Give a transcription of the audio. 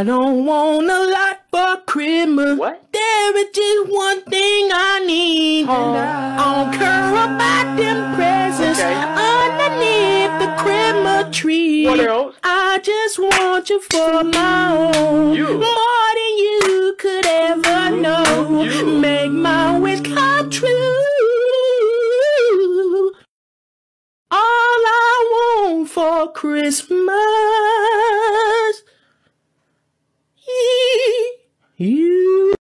I don't want a lot for Christmas. What? There is just one thing I need. I don't care about them presents Okay. underneath the Christmas tree. What else? I just want you for my own. You. More than you could ever know. You. Make my wish come true. All I want for Christmas. is You.